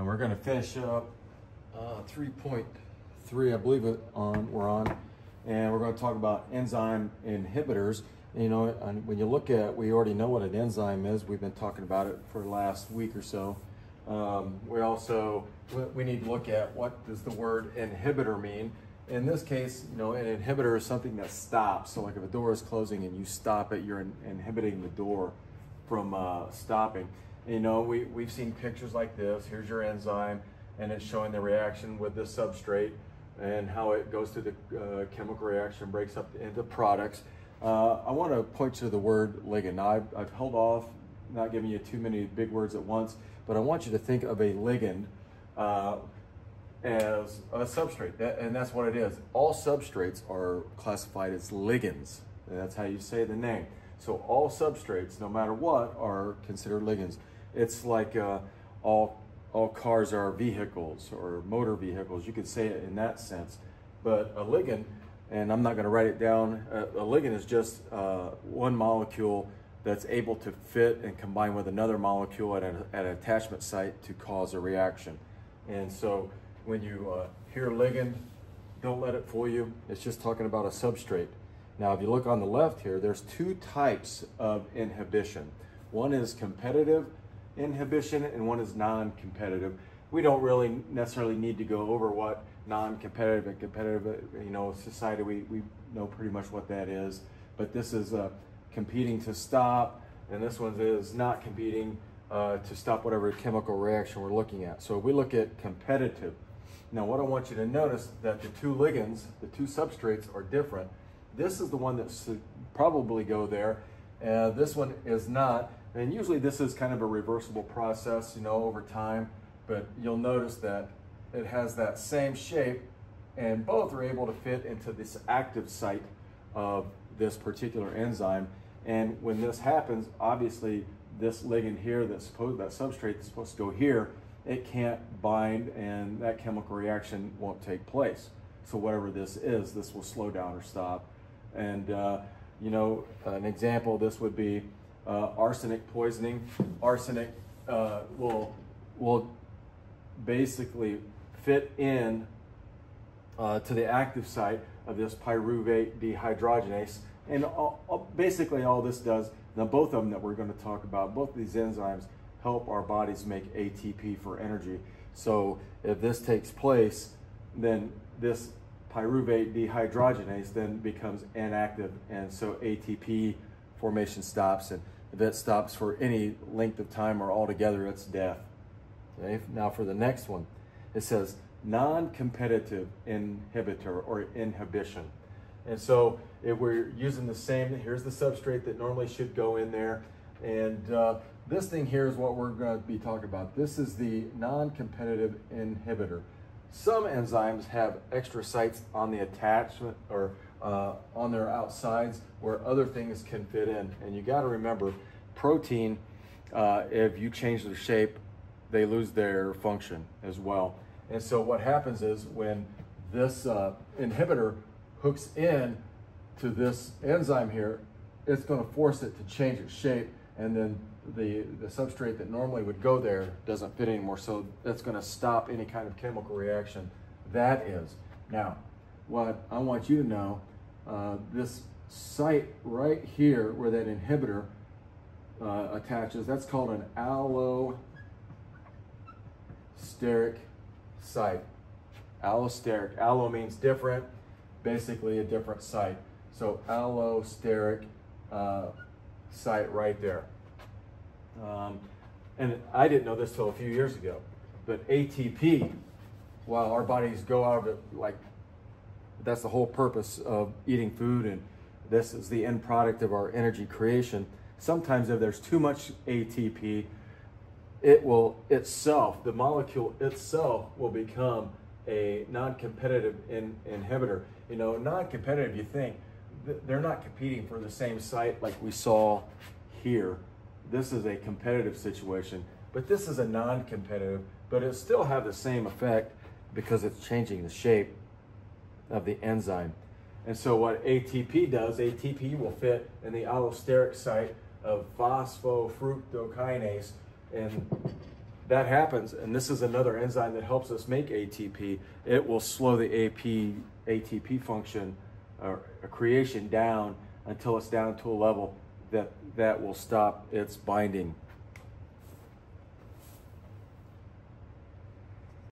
and we're going to finish up uh, 3.3, I believe it on we're on, and we're going to talk about enzyme inhibitors. You know, when you look at, we already know what an enzyme is. We've been talking about it for the last week or so. Um, we also we need to look at what does the word inhibitor mean. In this case, you know, an inhibitor is something that stops. So, like if a door is closing and you stop it, you're in, inhibiting the door from uh, stopping. You know, we we've seen pictures like this. Here's your enzyme, and it's showing the reaction with the substrate and how it goes through the uh, chemical reaction, breaks up into products. Uh, I want to point to the word ligand. Now, I've, I've held off, not giving you too many big words at once, but I want you to think of a ligand uh, as a substrate, that, and that's what it is. All substrates are classified as ligands. that's how you say the name. So all substrates, no matter what, are considered ligands. It's like uh, all all cars are vehicles or motor vehicles. You could say it in that sense. But a ligand, and I'm not going to write it down, a, a ligand is just uh, one molecule that's able to fit and combine with another molecule at, a, at an attachment site to cause a reaction. And so when you uh, hear ligand, don't let it fool you. It's just talking about a substrate. Now, if you look on the left here, there's two types of inhibition. One is competitive inhibition and one is non-competitive. We don't really necessarily need to go over what non-competitive and competitive, you know, society, we, we know pretty much what that is. But this is uh, competing to stop, and this one is not competing uh, to stop whatever chemical reaction we're looking at. So we look at competitive, now what I want you to notice that the two ligands, the two substrates are different. This is the one that should probably go there. Uh, this one is not. And usually this is kind of a reversible process, you know, over time. But you'll notice that it has that same shape and both are able to fit into this active site of this particular enzyme. And when this happens, obviously this ligand here that's supposed, that substrate that's supposed to go here, it can't bind and that chemical reaction won't take place. So whatever this is, this will slow down or stop. And uh, you know, an example this would be uh, arsenic poisoning. Arsenic uh, will will basically fit in uh, to the active site of this pyruvate dehydrogenase. And all, basically all this does now, both of them that we're going to talk about, both of these enzymes help our bodies make ATP for energy. So if this takes place, then this pyruvate dehydrogenase then becomes inactive, and so ATP formation stops. And if it stops for any length of time or altogether, it's death. Okay? Now for the next one, it says non-competitive inhibitor or inhibition. And so if we're using the same, here's the substrate that normally should go in there. And uh, this thing here is what we're going to be talking about. This is the non-competitive inhibitor. Some enzymes have extra sites on the attachment or uh, on their outsides where other things can fit in. And you got to remember, protein, uh, if you change their shape, they lose their function as well. And so what happens is when this uh, inhibitor hooks in to this enzyme here, it's going to force it to change its shape and then the, the substrate that normally would go there doesn't fit anymore. So that's going to stop any kind of chemical reaction. That is. Now, what I want you to know, uh, this site right here where that inhibitor uh, attaches, that's called an allosteric site. Allosteric. Allo means different, basically a different site. So allosteric uh, site right there. Um, and I didn't know this till a few years ago, but ATP, while our bodies go out of it, like that's the whole purpose of eating food, and this is the end product of our energy creation. Sometimes, if there's too much ATP, it will itself, the molecule itself, will become a non-competitive in, inhibitor. You know, non-competitive, you think they're not competing for the same site like we saw here. This is a competitive situation, but this is a non-competitive, but it still have the same effect because it's changing the shape of the enzyme. And so what ATP does, ATP will fit in the allosteric site of phosphofructokinase, and that happens, and this is another enzyme that helps us make ATP, it will slow the AP, ATP function or creation down until it's down to a level that that will stop its binding